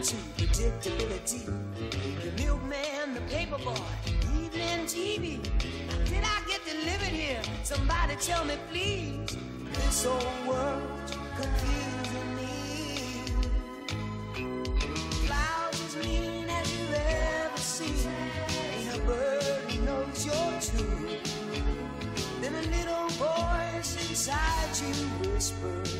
to predictability. The milkman, the paperboy, evening TV. Did I get to living here? Somebody tell me, please. This old world confusing me. Flowers as mean as you've ever seen. Ain't a bird who knows your tune. Then a little voice inside you whispers.